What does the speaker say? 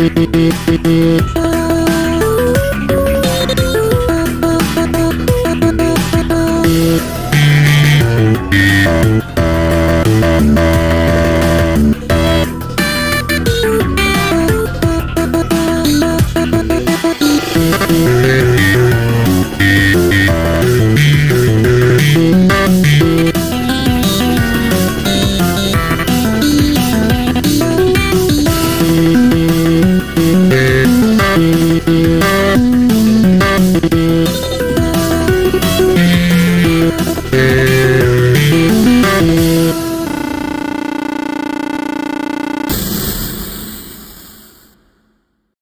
Thank you.